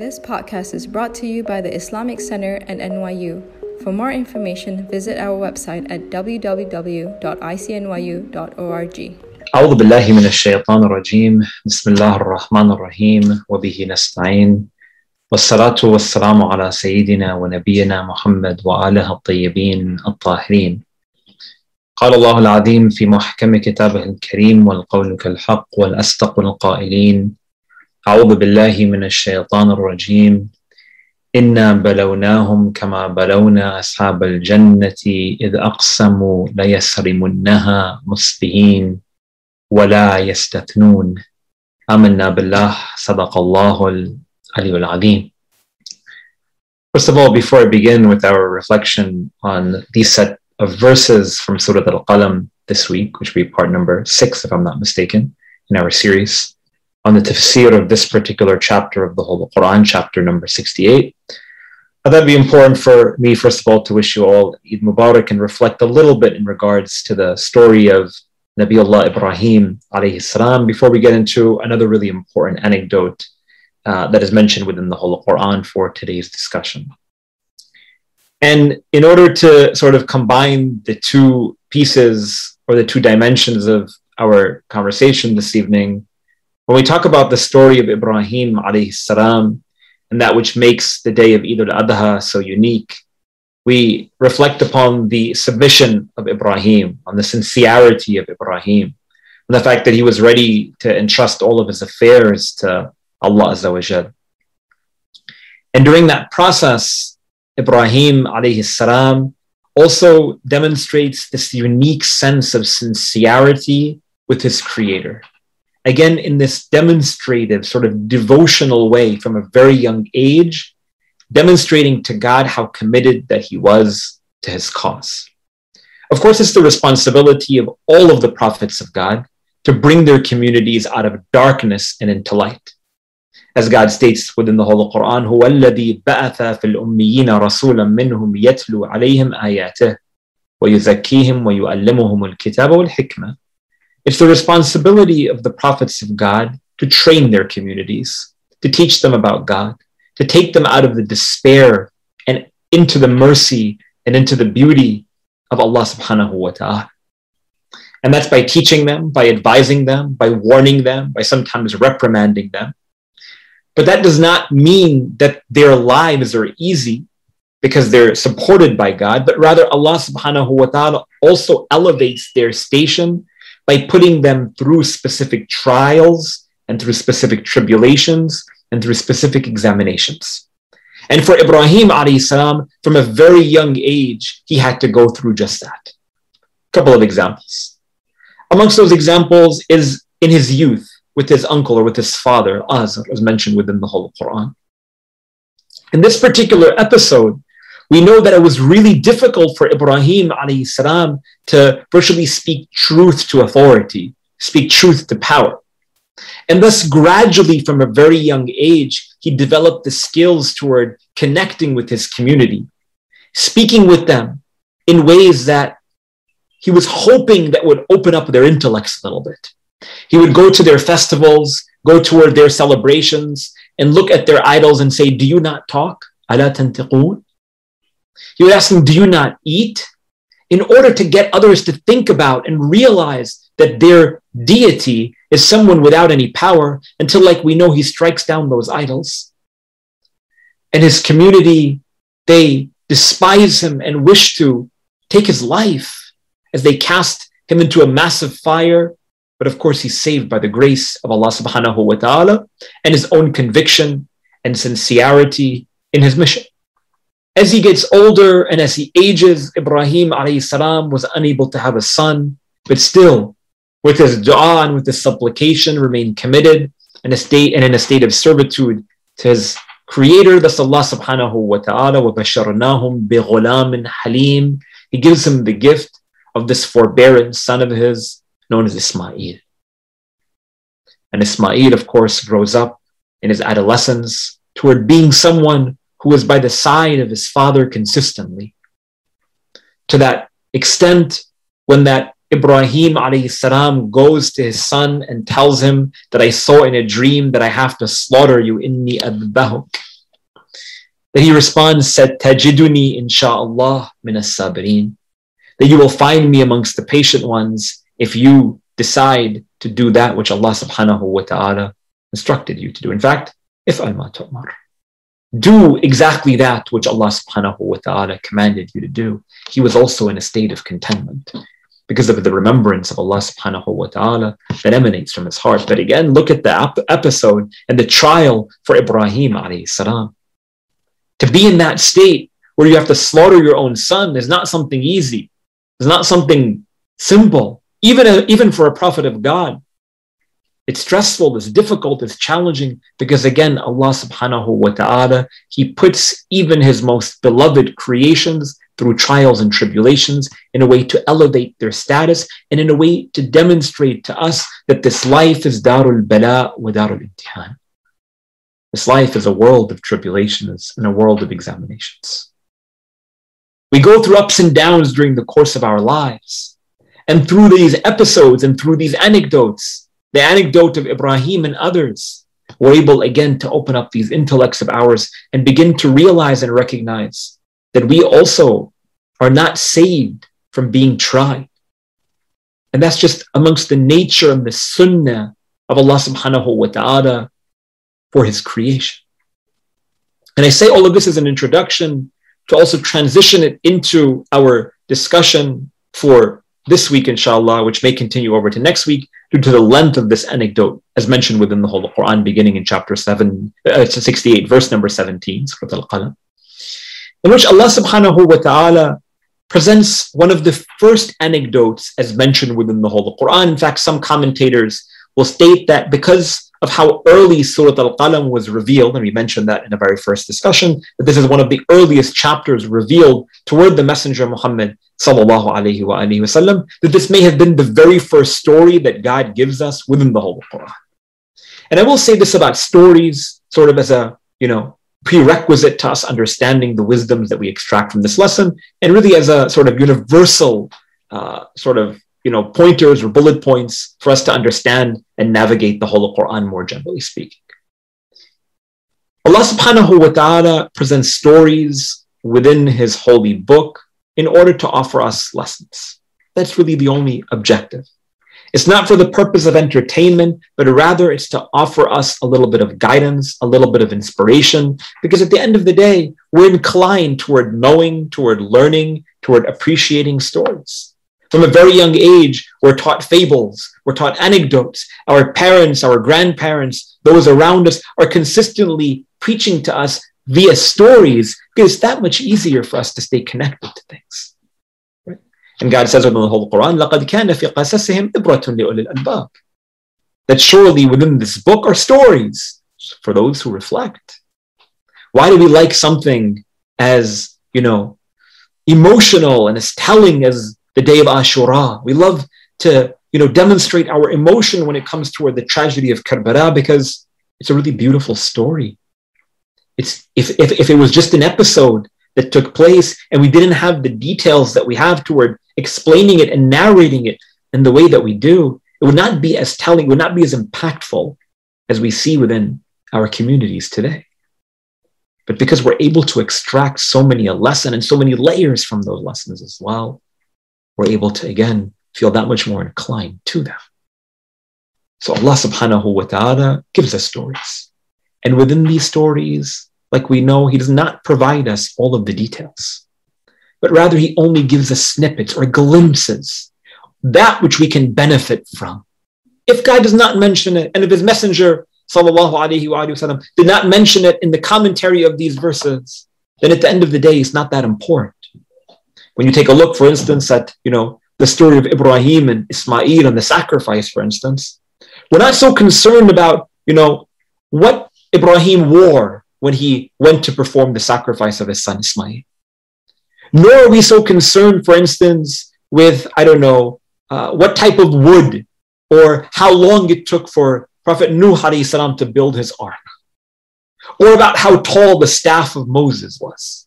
This podcast is brought to you by the Islamic Center and NYU. For more information, visit our website at www.icnyu.org. أعوذ بالله من الشيطان الرجيم. بسم الله الرحمن الرحيم. وبه نستعين. والصلاة والسلام على سيدنا ونبينا محمد وآله الطيبين الطاهرين. قال الله العظيم في محكم كتابه الكريم والقول كالحق والأصدق القائلين. أعوذ بالله من الشيطان الرجيم إنا بلوناهم كما بلونا أصحاب الجنة إذ أقسموا ليسرمنها مصبحين ولا يستثنون آمنا بالله صدق الله العلي العظيم First of all, before I begin with our reflection on these set of verses from Surah Al-Qalam this week, which will be part number six, if I'm not mistaken, in our series, on the tafsir of this particular chapter of the whole Quran, chapter number 68. I thought it'd be important for me, first of all, to wish you all Eid Mubarak and reflect a little bit in regards to the story of Nabiullah Ibrahim alayhi salam before we get into another really important anecdote uh, that is mentioned within the whole Quran for today's discussion. And in order to sort of combine the two pieces or the two dimensions of our conversation this evening, when we talk about the story of Ibrahim alayhi salam and that which makes the day of Eid al-Adha so unique, we reflect upon the submission of Ibrahim, on the sincerity of Ibrahim, and the fact that he was ready to entrust all of his affairs to Allah Azza wa Jal. And during that process, Ibrahim alayhi salam also demonstrates this unique sense of sincerity with his creator again, in this demonstrative, sort of devotional way from a very young age, demonstrating to God how committed that he was to his cause. Of course, it's the responsibility of all of the prophets of God to bring their communities out of darkness and into light. As God states within the Holy Quran, هو الذي بعث في الأميين رسولا منهم يتلو عليهم آياته ويزكيهم ويعلمهم الكتاب والحكمة it's the responsibility of the prophets of God to train their communities, to teach them about God, to take them out of the despair and into the mercy and into the beauty of Allah subhanahu wa ta'ala. And that's by teaching them, by advising them, by warning them, by sometimes reprimanding them. But that does not mean that their lives are easy because they're supported by God, but rather Allah subhanahu wa ta'ala also elevates their station by putting them through specific trials and through specific tribulations and through specific examinations. And for Ibrahim salam, from a very young age, he had to go through just that. A couple of examples. Amongst those examples is in his youth with his uncle or with his father, Azar, as mentioned within the Holy Quran. In this particular episode, we know that it was really difficult for Ibrahim salam to virtually speak truth to authority, speak truth to power. And thus, gradually, from a very young age, he developed the skills toward connecting with his community, speaking with them in ways that he was hoping that would open up their intellects a little bit. He would go to their festivals, go toward their celebrations, and look at their idols and say, Do you not talk? He would ask them, Do you not eat? In order to get others to think about and realize that their deity is someone without any power until, like we know, he strikes down those idols. And his community, they despise him and wish to take his life as they cast him into a massive fire. But of course, he's saved by the grace of Allah subhanahu wa ta'ala and his own conviction and sincerity in his mission. As he gets older and as he ages, Ibrahim salam was unable to have a son, but still, with his dua and with his supplication, remained committed in a state and in a state of servitude to his creator, thus Allah subhanahu wa ta'ala, وَبَشَرْنَاهُمْ بِغُلَامٍ halim. He gives him the gift of this forbearance son of his, known as Ismail. And Ismail, of course, grows up in his adolescence toward being someone who was by the side of his father consistently. To that extent, when that Ibrahim salam goes to his son and tells him that I saw in a dream that I have to slaughter you inni adbahuk. That he responds, Satajiduni insha'Allah min as-sabirin. That you will find me amongst the patient ones if you decide to do that which Allah subhanahu wa ta'ala instructed you to do. In fact, if al tu'mar. Do exactly that which Allah subhanahu wa ta'ala commanded you to do. He was also in a state of contentment because of the remembrance of Allah subhanahu wa ta'ala that emanates from his heart. But again, look at the episode and the trial for Ibrahim alayhi salam. To be in that state where you have to slaughter your own son is not something easy. It's not something simple, even, even for a prophet of God. It's stressful, it's difficult, it's challenging because again, Allah subhanahu wa ta'ala, He puts even His most beloved creations through trials and tribulations in a way to elevate their status and in a way to demonstrate to us that this life is darul bala wa darul imtihan. This life is a world of tribulations and a world of examinations. We go through ups and downs during the course of our lives. And through these episodes and through these anecdotes, the anecdote of Ibrahim and others, we're able again to open up these intellects of ours and begin to realize and recognize that we also are not saved from being tried. And that's just amongst the nature and the sunnah of Allah subhanahu wa ta'ala for his creation. And I say all of this as an introduction to also transition it into our discussion for this week, inshallah, which may continue over to next week due to the length of this anecdote, as mentioned within the whole Quran, beginning in chapter 7, uh, 68, verse number 17, Surah Al-Qalam, in which Allah subhanahu wa ta'ala presents one of the first anecdotes as mentioned within the whole Quran. In fact, some commentators will state that because of how early Surah Al Qalam was revealed, and we mentioned that in the very first discussion, that this is one of the earliest chapters revealed toward the Messenger Muhammad sallallahu alaihi wasallam, that this may have been the very first story that God gives us within the whole Quran. And I will say this about stories, sort of as a you know prerequisite to us understanding the wisdoms that we extract from this lesson, and really as a sort of universal uh, sort of you know pointers or bullet points for us to understand and navigate the whole Quran more generally speaking. Allah subhanahu wa ta'ala presents stories within his holy book in order to offer us lessons. That's really the only objective. It's not for the purpose of entertainment, but rather it's to offer us a little bit of guidance, a little bit of inspiration, because at the end of the day, we're inclined toward knowing, toward learning, toward appreciating stories. From a very young age, we're taught fables, we're taught anecdotes. Our parents, our grandparents, those around us are consistently preaching to us via stories because it's that much easier for us to stay connected to things. And God says within the whole Quran, لَقَدْ كَانَ فِي قَسَسِهِمْ إِبْرَةٌ لِأُولِي الْأَلْبَابِ That surely within this book are stories for those who reflect. Why do we like something as, you know, emotional and as telling as the day of Ashura? We love to, you know, demonstrate our emotion when it comes toward the tragedy of Karbala because it's a really beautiful story. it's if, if, if it was just an episode that took place and we didn't have the details that we have toward explaining it and narrating it in the way that we do, it would not be as telling, it would not be as impactful as we see within our communities today. But because we're able to extract so many a lesson and so many layers from those lessons as well, we're able to again feel that much more inclined to them. So Allah subhanahu wa ta'ala gives us stories. And within these stories, like we know, He does not provide us all of the details but rather he only gives us snippets or glimpses, that which we can benefit from. If God does not mention it, and if his messenger sallallahu alaihi wasallam did not mention it in the commentary of these verses, then at the end of the day, it's not that important. When you take a look, for instance, at you know the story of Ibrahim and Ismail and the sacrifice, for instance, we're not so concerned about you know what Ibrahim wore when he went to perform the sacrifice of his son Ismail. Nor are we so concerned, for instance, with, I don't know, uh, what type of wood or how long it took for Prophet Nuh salam to build his ark, or about how tall the staff of Moses was.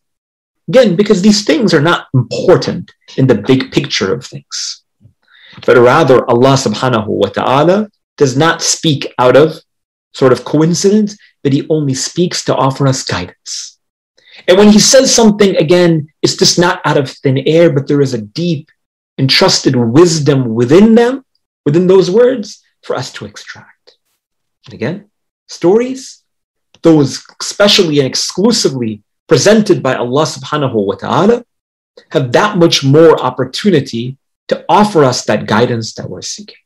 Again, because these things are not important in the big picture of things. But rather, Allah subhanahu wa ta'ala does not speak out of sort of coincidence, but He only speaks to offer us guidance. And when he says something, again, it's just not out of thin air, but there is a deep, entrusted wisdom within them, within those words, for us to extract. And again, stories, those especially and exclusively presented by Allah subhanahu wa ta'ala, have that much more opportunity to offer us that guidance that we're seeking.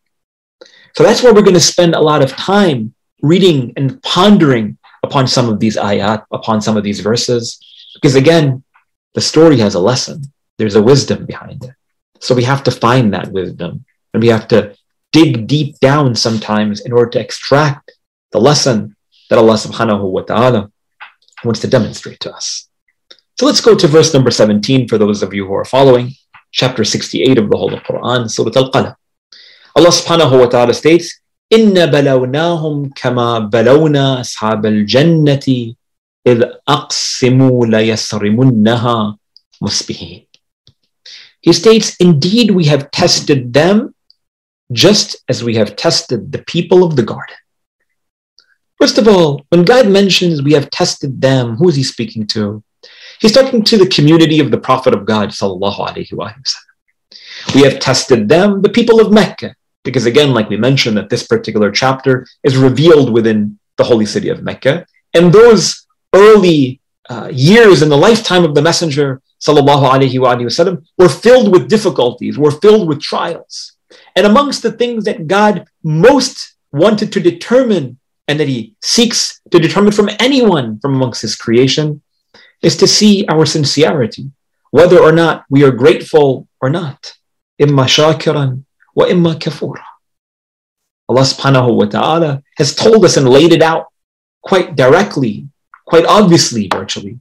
So that's where we're going to spend a lot of time reading and pondering upon some of these ayat, upon some of these verses, because again, the story has a lesson. There's a wisdom behind it. So we have to find that wisdom and we have to dig deep down sometimes in order to extract the lesson that Allah subhanahu wa ta'ala wants to demonstrate to us. So let's go to verse number 17 for those of you who are following, chapter 68 of the Holy Quran, Surah Al Qalam. Allah subhanahu wa ta'ala states, إن بلوناهم كما بلونا أصحاب الجنة إذ أقسموا ليصرمنها مصبحين. He states, Indeed, we have tested them just as we have tested the people of the garden. First of all, when God mentions we have tested them, who is he speaking to? He's talking to the community of the Prophet of God, sallallahu alaihi wasallam. We have tested them, the people of Mecca, because again, like we mentioned, that this particular chapter is revealed within the holy city of Mecca, and those early uh, years in the lifetime of the Messenger, wasallam, were filled with difficulties, were filled with trials. And amongst the things that God most wanted to determine and that he seeks to determine from anyone from amongst his creation is to see our sincerity, whether or not we are grateful or not. Imma shakiran imma kafura. Allah subhanahu wa ta'ala has told us and laid it out quite directly, quite obviously, virtually,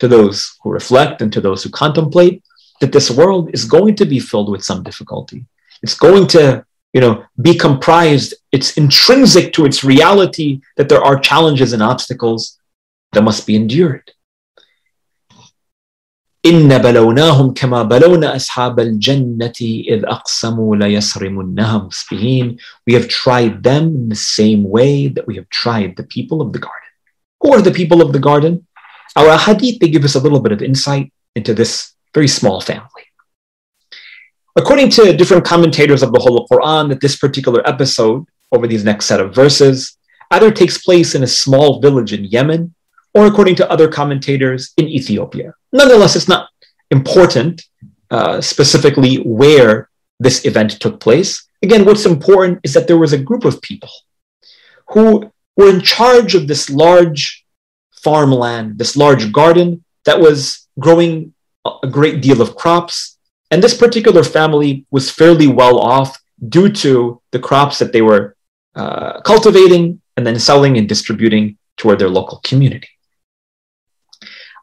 to those who reflect and to those who contemplate that this world is going to be filled with some difficulty. It's going to you know, be comprised, it's intrinsic to its reality that there are challenges and obstacles that must be endured. إن بلوناهم كما بلونا أصحاب الجنة إذ أقسموا ليصرمنها مصبحين We have tried them in the same way that we have tried the people of the garden. Who are the people of the garden? Our hadith, they give us a little bit of insight into this very small family. According to different commentators of the Holy Quran, that this particular episode, over these next set of verses, either takes place in a small village in Yemen, or according to other commentators, in Ethiopia. Nonetheless, it's not important uh, specifically where this event took place. Again, what's important is that there was a group of people who were in charge of this large farmland, this large garden that was growing a great deal of crops and this particular family was fairly well off due to the crops that they were uh, cultivating and then selling and distributing toward their local community.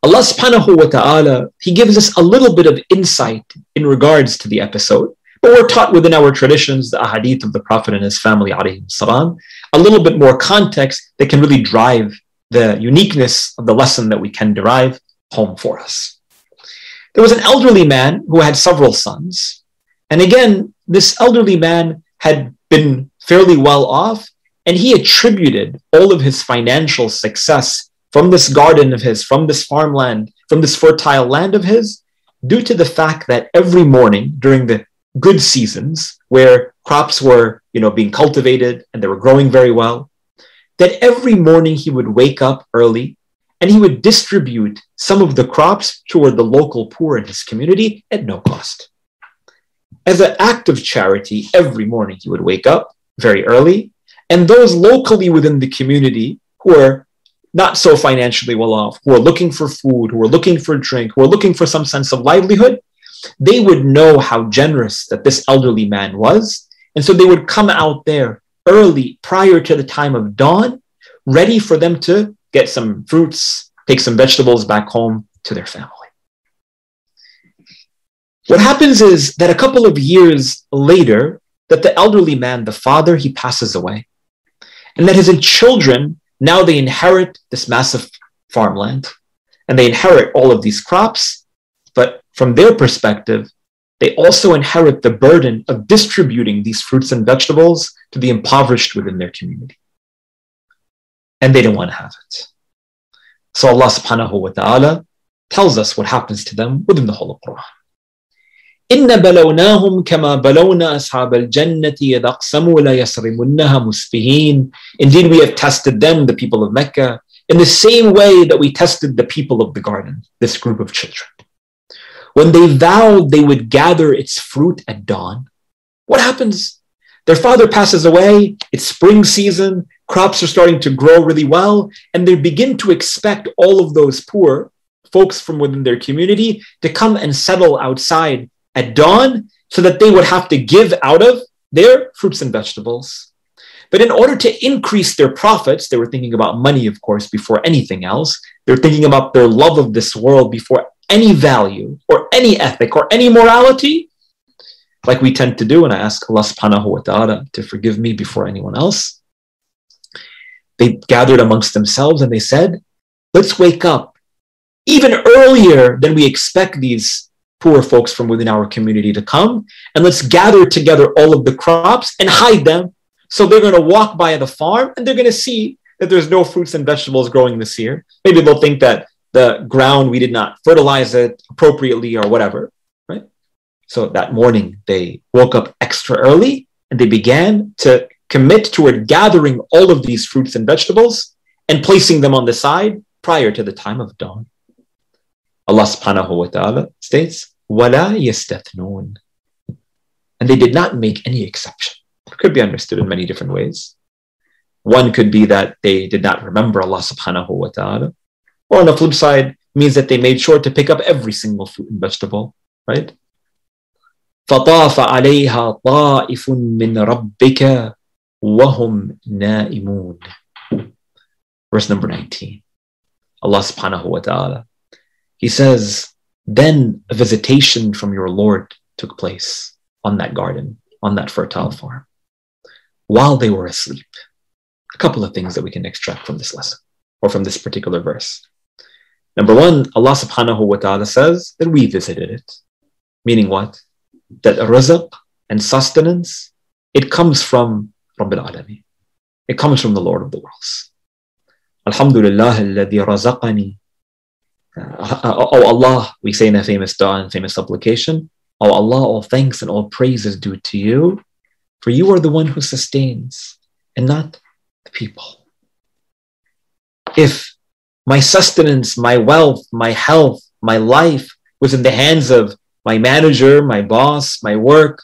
Allah subhanahu wa ta'ala, He gives us a little bit of insight in regards to the episode, but we're taught within our traditions, the ahadith of the Prophet and his family, salam, a little bit more context that can really drive the uniqueness of the lesson that we can derive home for us. There was an elderly man who had several sons. And again, this elderly man had been fairly well off, and he attributed all of his financial success from this garden of his, from this farmland, from this fertile land of his, due to the fact that every morning during the good seasons where crops were you know being cultivated and they were growing very well that every morning he would wake up early and he would distribute some of the crops toward the local poor in his community at no cost. As an act of charity, every morning he would wake up very early, and those locally within the community who are not so financially well off, who are looking for food, who are looking for drink, who are looking for some sense of livelihood, they would know how generous that this elderly man was. And so they would come out there early prior to the time of dawn, ready for them to get some fruits, take some vegetables back home to their family. What happens is that a couple of years later, that the elderly man, the father, he passes away. And that his children, now they inherit this massive farmland and they inherit all of these crops. But from their perspective, they also inherit the burden of distributing these fruits and vegetables to the impoverished within their community and they don't want to have it. So Allah subhanahu wa ta'ala tells us what happens to them within the whole Quran. إن بلوناهم كما بلونا أصحاب الجنة إذا أقسموا لا يصرمنها مسفهين. Indeed, we have tested them, the people of Mecca, in the same way that we tested the people of the garden, this group of children. When they vowed they would gather its fruit at dawn, what happens? Their father passes away, it's spring season, crops are starting to grow really well, and they begin to expect all of those poor folks from within their community to come and settle outside at dawn so that they would have to give out of their fruits and vegetables. But in order to increase their profits, they were thinking about money, of course, before anything else. They're thinking about their love of this world before any value or any ethic or any morality, like we tend to do. And I ask Allah subhanahu wa ta'ala to forgive me before anyone else. They gathered amongst themselves and they said, let's wake up even earlier than we expect these poor folks from within our community to come and let's gather together all of the crops and hide them. So they're going to walk by the farm and they're going to see that there's no fruits and vegetables growing this year. Maybe they'll think that the ground, we did not fertilize it appropriately or whatever, right? So that morning they woke up extra early and they began to commit toward gathering all of these fruits and vegetables and placing them on the side prior to the time of dawn. Allah subhanahu wa ta'ala states, وَلَا يَسْتَثْنُونَ And they did not make any exception. It could be understood in many different ways. One could be that they did not remember Allah subhanahu wa ta'ala. Or on the flip side, means that they made sure to pick up every single fruit and vegetable, right? فطاف عليها طائف من ربك وهم نائمون. Verse number 19. Allah subhanahu wa ta'ala he says, Then a visitation from your Lord took place on that garden, on that fertile farm, while they were asleep. A couple of things that we can extract from this lesson or from this particular verse. Number one, Allah subhanahu wa ta'ala says that we visited it. Meaning what? That rizq and sustenance, it comes from Rabbil Alameen. It comes from the Lord of the worlds. Alhamdulillah alladhi razaqani uh, oh Allah, we say in a famous dua and famous supplication, Oh Allah, all thanks and all praise is due to you, for you are the one who sustains and not the people. If my sustenance, my wealth, my health, my life was in the hands of my manager, my boss, my work,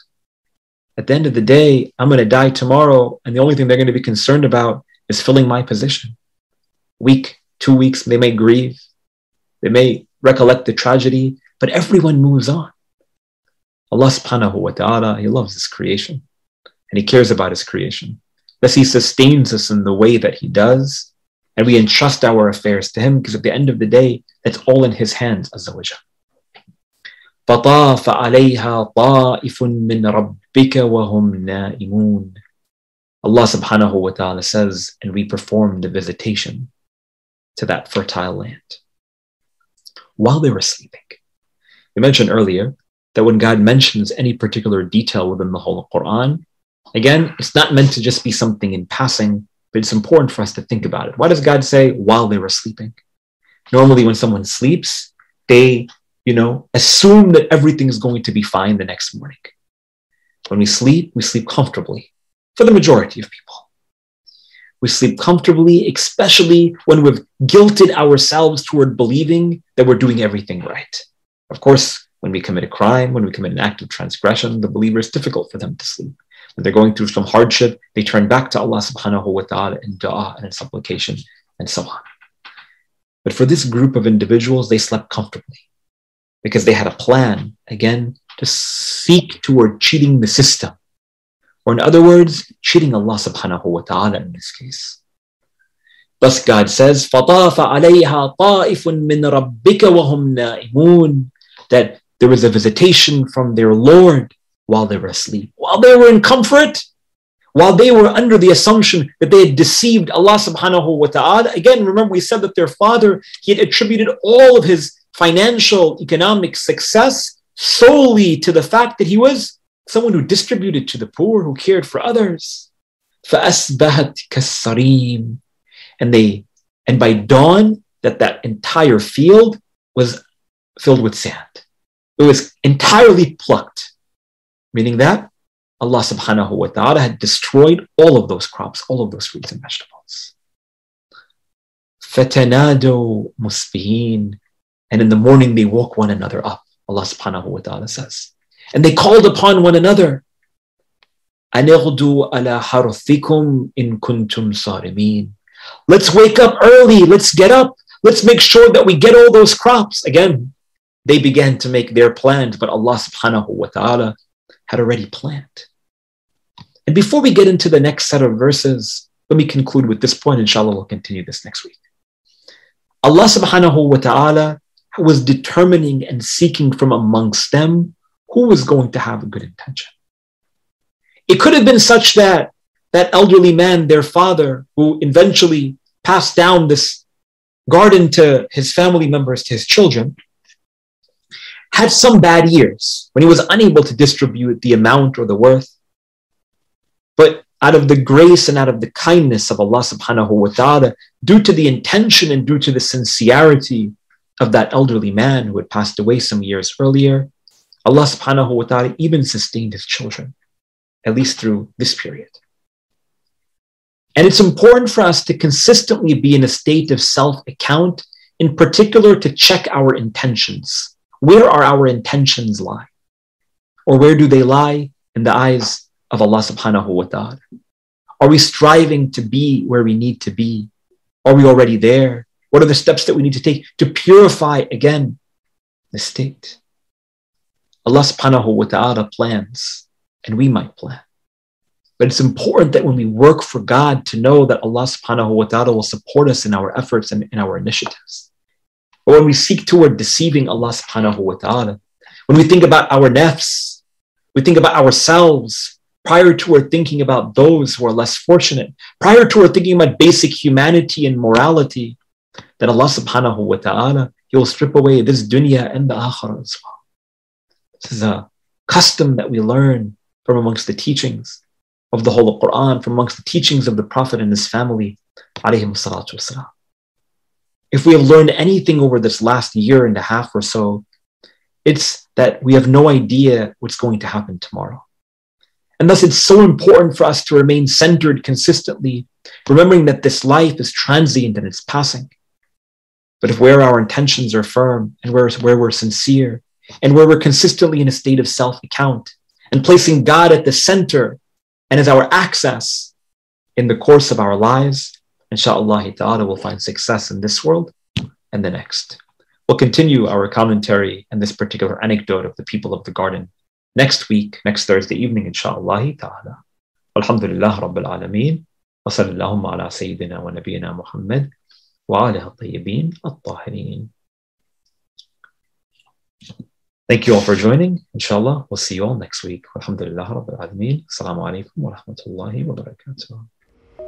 at the end of the day, I'm going to die tomorrow, and the only thing they're going to be concerned about is filling my position. Week, two weeks, they may grieve. They may recollect the tragedy, but everyone moves on. Allah subhanahu wa ta'ala, He loves His creation and He cares about His creation. Thus, He sustains us in the way that He does, and we entrust our affairs to Him because at the end of the day, it's all in His hands, Azza wa فطاف عليها طائف من ربك وهم نائمون Allah subhanahu wa ta'ala says, and we performed a visitation to that fertile land while they were sleeping. We mentioned earlier that when God mentions any particular detail within the whole Quran, again, it's not meant to just be something in passing, but it's important for us to think about it. Why does God say while they were sleeping? Normally, when someone sleeps, they, you know, assume that everything is going to be fine the next morning. When we sleep, we sleep comfortably for the majority of people. We sleep comfortably, especially when we've guilted ourselves toward believing that we're doing everything right. Of course, when we commit a crime, when we commit an act of transgression, the believer is difficult for them to sleep. When they're going through some hardship, they turn back to Allah subhanahu wa ta'ala in dua and in supplication and so on. But for this group of individuals, they slept comfortably because they had a plan, again, to seek toward cheating the system or in other words, cheating Allah subhanahu wa ta'ala in this case. Thus God says, فَطَافَ عَلَيْهَا طَائِفٌ مِّن رَبِّكَ وَهُمْ نَائِمُونَ That there was a visitation from their Lord while they were asleep, while they were in comfort, while they were under the assumption that they had deceived Allah subhanahu wa ta'ala. Again, remember we said that their father, he had attributed all of his financial, economic success solely to the fact that he was someone who distributed to the poor, who cared for others. فَأَسْبَهَتْ كَالصَّرِيمِ And they, and by dawn, that that entire field was filled with sand. It was entirely plucked, meaning that Allah subhanahu wa ta'ala had destroyed all of those crops, all of those fruits and vegetables. فَتَنَادَوْا مُصْبِحِينَ And in the morning they woke one another up, Allah subhanahu wa ta'ala says. And they called upon one another. Let's wake up early. Let's get up. Let's make sure that we get all those crops. Again, they began to make their plans, but Allah subhanahu wa ta'ala had already planned. And before we get into the next set of verses, let me conclude with this point. Inshallah, we'll continue this next week. Allah subhanahu wa ta'ala was determining and seeking from amongst them who was going to have a good intention. It could have been such that that elderly man, their father, who eventually passed down this garden to his family members, to his children, had some bad years when he was unable to distribute the amount or the worth. But out of the grace and out of the kindness of Allah subhanahu wa ta'ala, due to the intention and due to the sincerity of that elderly man who had passed away some years earlier, Allah subhanahu wa ta'ala even sustained his children, at least through this period. And it's important for us to consistently be in a state of self account, in particular to check our intentions where are our intentions lie? Or where do they lie in the eyes of Allah subhanahu wa ta'ala? Are we striving to be where we need to be? Are we already there? What are the steps that we need to take to purify again the state? Allah subhanahu wa ta'ala plans, and we might plan. But it's important that when we work for God to know that Allah subhanahu wa ta'ala will support us in our efforts and in our initiatives. Or when we seek toward deceiving Allah subhanahu wa ta'ala, when we think about our nafs, we think about ourselves prior to our thinking about those who are less fortunate, prior to our thinking about basic humanity and morality, that Allah subhanahu wa ta'ala, He will strip away this dunya and the akhirah as well. This is a custom that we learn from amongst the teachings of the whole Quran, from amongst the teachings of the Prophet and his family, if we have learned anything over this last year and a half or so, it's that we have no idea what's going to happen tomorrow. And thus, it's so important for us to remain centered consistently, remembering that this life is transient and it's passing. But if where our intentions are firm and where, where we're sincere and where we're consistently in a state of self account and placing God at the center and as our access in the course of our lives, inshallah ta'ala, will find success in this world and the next. We'll continue our commentary and this particular anecdote of the people of the garden next week, next Thursday evening, inshallah ta'ala. Alhamdulillah Rabbil Alameen. وصلى اللهم على سيدنا ونبينا محمد وعلى الطيبين الطاهرين. Thank you all for joining. Inshallah, we'll see you all next week. Alhamdulillah Rabbil Alameen. Assalamu alaikum wa rahmatullahi wa barakatuh.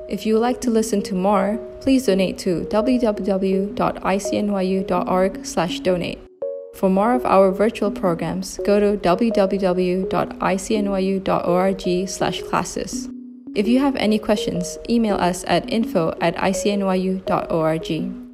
If you would like to listen to more, please donate to www.icnyu.org slash donate. For more of our virtual programs, go to www.icnyu.org slash classes. If you have any questions, email us at info at icnyu.org.